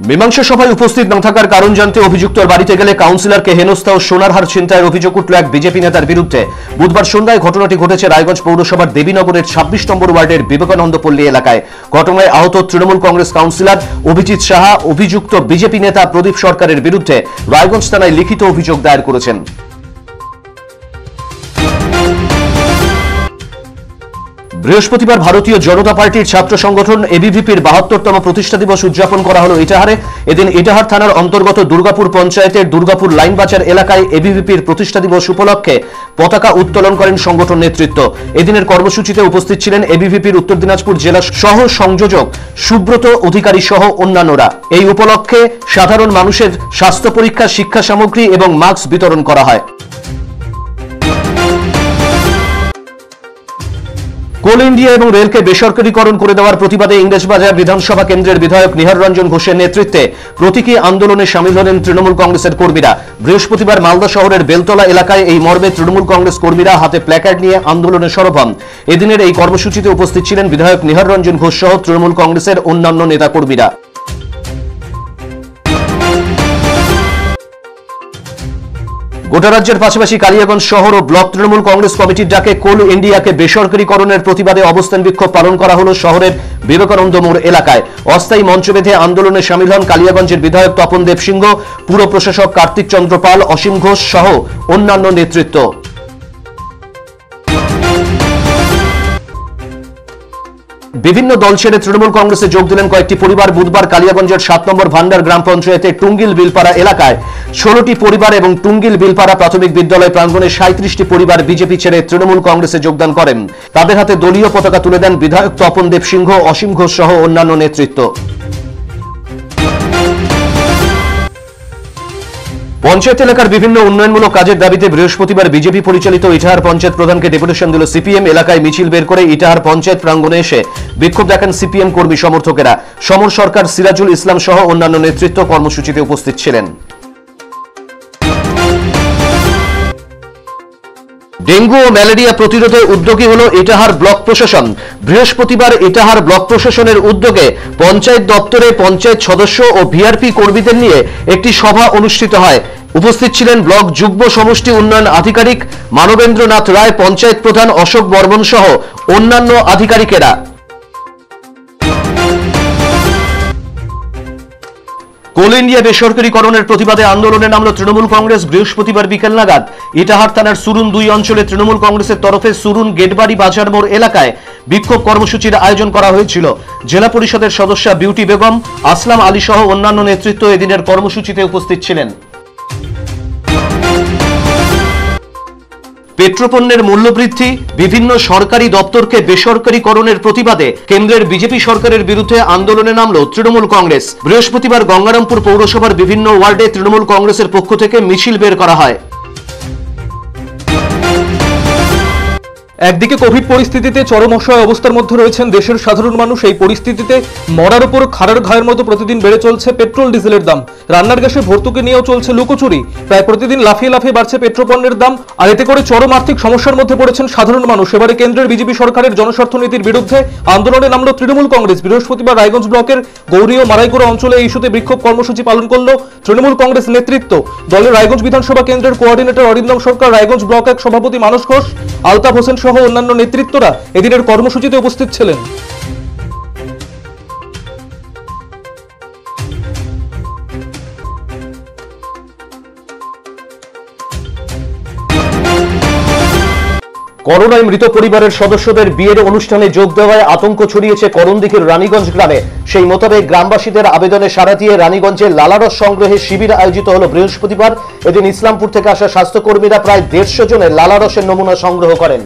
মীমাংসা সভায় উপস্থিত না থাকার কারণ জানতে অভিযুক্তর বাড়িতে গেলে কাউন্সিলরকে হেনস্থা ও সোনারহার ছিনতাইয়ের অভিযোগ উঠল এক বিজেপি নেতার বিরুদ্ধে। বুধবার সন্ধ্যায় ঘটনাটি ঘটেছে রায়গঞ্জ পৌরসভার দেবীনগরের ছাব্বিশ নম্বর ওয়ার্ডের বিবেকানন্দ পল্লী এলাকায়। ঘটনায় আহত তৃণমূল কংগ্রেস কাউন্সিলর অভিজিৎ সাহা, অভিযুক্ত বিজেপি নেতা প্রদীপ সরকারের বিরুদ্ধে রায়গঞ্জ থানায় লিখিত অভিযোগ দায়ের করেছেন। বৃহস্পতিবার ভারতীয় জনতা পার্টির ছাত্র সংগঠন এবিভিপির বাহাত্তরতম প্রতিষ্ঠা দিবস উদযাপন করা হলো ইটাহারে। এদিন ইটাহার থানার অন্তর্গত দুর্গাপুর পঞ্চায়েতের দুর্গাপুর লাইনবাজার এলাকায় এবিভিপির প্রতিষ্ঠা দিবস উপলক্ষে পতাকা উত্তোলন করেন সংগঠন নেতৃত্ব। এদিনের কর্মসূচিতে উপস্থিত ছিলেন এবিভিপির উত্তর দিনাজপুর জেলা সহ সংযোজক সুব্রত অধিকারী সহ অন্যান্যরা। এই উপলক্ষে সাধারণ মানুষের স্বাস্থ্য পরীক্ষা, শিক্ষা সামগ্রী এবং মাস্ক বিতরণ করা হয়। কোল ইন্ডিয়া এবং রেলকে বেসরকারীকরণ করে দেওয়ার প্রতিবাদে ইংরেজবাজার বিধানসভা কেন্দ্রের বিধায়ক নিহার রঞ্জন ঘোষের নেতৃত্বে প্রতীকী আন্দোলনে সামিল হলেন তৃণমূল কংগ্রেসের কর্মীরা। বৃহস্পতিবার মালদা শহরের বেলতলা এলাকায় এই মর্মে তৃণমূল কংগ্রেস কর্মীরা হাতে প্ল্যাকার্ড নিয়ে আন্দোলনে সরব হন এদিনের এই কর্মসূচিতে উপস্থিত ছিলেন বিধায়ক নিহার রঞ্জন ঘোষ সহ তৃণমূল কংগ্রেসের অন্যান্য নেতাকর্মীরা। গোটা রাজ্যের পাশাপাশি কালিয়াগঞ্জ শহর ও ব্লক তৃণমূল কংগ্রেস কমিটির ডাকে কোল ইন্ডিয়াকে বেসরকারীকরণের প্রতিবাদে অবস্থান বিক্ষোভ পালন করা হল শহরের বিবেকানন্দ মোড় এলাকায়। অস্থায়ী মঞ্চ বেঁধে আন্দোলনে সামিল হন কালিয়াগঞ্জের বিধায়ক তপন দেব সিংহ, পুর প্রশাসক কার্তিক চন্দ্রপাল অসীম ঘোষ সহ অন্যান্য নেতৃত্ব। বিভিন্ন দল ছেড়ে তৃণমূল কংগ্রেসে যোগ দিলেন কয়েকটি পরিবার। বুধবার কালিয়াগঞ্জের সাত নম্বর ভান্ডার গ্রাম পঞ্চায়েতের টুঙ্গিল বিলপাড়া এলাকায় ষোলোটি পরিবার এবং টুঙ্গিল বিলপাড়া প্রাথমিক বিদ্যালয় প্রাঙ্গণে সাঁত্রিশটি পরিবার বিজেপি ছেড়ে তৃণমূল কংগ্রেসে যোগদান করেন। তাদের হাতে দলীয় পতাকা তুলে দেন বিধায়ক তপন দেব সিংহ, অসীম ঘোষ সহ অন্যান্য নেতৃত্ব। পঞ্চায়েত এলাকার বিভিন্ন উন্নয়নমূলক কাজের দাবিতে বৃহস্পতিবার বিজেপি পরিচালিত ইটাহার পঞ্চায়েত প্রধানকে ডেপুটেশন দিল সিপিএম। এলাকায় মিছিল বের করে ইটাহার পঞ্চায়েত প্রাঙ্গনে এসে বিক্ষোভ দেখান সিপিএম কর্মী সমর্থকেরা। সমর সরকার সিরাজুল ইসলাম সহ অন্যান্য নেতৃত্ব কর্মসূচিতে উপস্থিত ছিলেন। ডেঙ্গু ও ম্যালেরিয়া প্রতিরোধে উদ্যোগী হল ইটাহার ব্লক প্রশাসন। বৃহস্পতিবার ইটাহার ব্লক প্রশাসনের উদ্যোগে পঞ্চায়েত দপ্তরে পঞ্চায়েত সদস্য ও ভিআরপি কর্মীদের নিয়ে একটি সভা অনুষ্ঠিত হয়। উপস্থিত ছিলেন ব্লক যুগ্ম সমষ্টি উন্নয়ন আধিকারিক মানবেন্দ্রনাথ রায়, পঞ্চায়েত প্রধান অশোক বর্মন সহ অন্যান্য আধিকারিকেরা। কোল ইন্ডিয়া বেসরকারীকরণের প্রতিবাদে আন্দোলনে নামল তৃণমূল কংগ্রেস বৃহস্পতিবার বিকেল নাগাদ। ইটাহার থানার সুরুন দুই অঞ্চলে তৃণমূল কংগ্রেসের তরফে সুরুন গেটবাড়ি বাজার মোড় এলাকায় বিক্ষোভ কর্মসূচির আয়োজন করা হয়েছিল। জেলা পরিষদের সদস্যা বিউটি বেগম, আসলাম আলী সহ অন্যান্য নেতৃত্ব এদিনের কর্মসূচিতে উপস্থিত ছিলেন। পেট্রোপণ্যের মূল্যবৃদ্ধি, বিভিন্ন সরকারি দপ্তরকে বেসরকারীকরণের প্রতিবাদে কেন্দ্রের বিজেপি সরকারের বিরুদ্ধে আন্দোলনে নামল তৃণমূল কংগ্রেস। বৃহস্পতিবার গঙ্গারামপুর পৌরসভার বিভিন্ন ওয়ার্ডে তৃণমূল কংগ্রেসের পক্ষ থেকে মিছিল বের করা হয়। একদিকে কোভিড পরিস্থিতিতে চরম অসহায় অবস্থার মধ্যে রয়েছেন দেশের সাধারণ মানুষ, এই পরিস্থিতিতে মরার উপর খাড়ার ঘায়ের মতো প্রতিদিন বেড়ে চলছে পেট্রোল, ডিজেলের দাম। রান্নার গ্যাসে ভর্তুকি নিয়েও চলছে লুকোচুরি। প্রায় প্রতিদিন লাফিয়ে লাফিয়ে বাড়ছে পেট্রোপণ্যের দাম, আর এতে করে চরম আর্থিক সমস্যার মধ্যে পড়েছেন সাধারণ মানুষ। এবারে কেন্দ্রের বিজেপি সরকারের জনস্বার্থ নীতির বিরুদ্ধে আন্দোলনে নামল তৃণমূল কংগ্রেস। বৃহস্পতিবার রায়গঞ্জ ব্লকের গৌরী ও মারাইগুড়া অঞ্চলে এই ইস্যুতে বিক্ষোভ কর্মসূচি পালন করল তৃণমূল কংগ্রেস নেতৃত্ব। দলের রায়গঞ্জ বিধানসভা কেন্দ্রের কোঅর্ডিনেটর অরিন্দম সরকার, রায়গঞ্জ ব্লক এক সভাপতি মানস ঘোষ, আলতাফ হোসেন সহ অন্যান্য নেতৃত্বরা এদিনের কর্মসূচিতে উপস্থিত ছিলেন। করোনায় মৃত পরিবারের সদস্যদের বিয়ের অনুষ্ঠানে যোগ দেওয়ায় আতঙ্ক ছড়িয়েছে করণদিঘির রানীগঞ্জ গ্রামে। সেই মোতাবেক গ্রামবাসীদের আবেদনে সাড়া দিয়ে রানীগঞ্জে লালারস সংগ্রহে শিবির আয়োজিত হল বৃহস্পতিবার। এদিন ইসলামপুর থেকে আসা স্বাস্থ্যকর্মীরা প্রায় দেড়শো জনের লালারসের নমুনা সংগ্রহ করেন।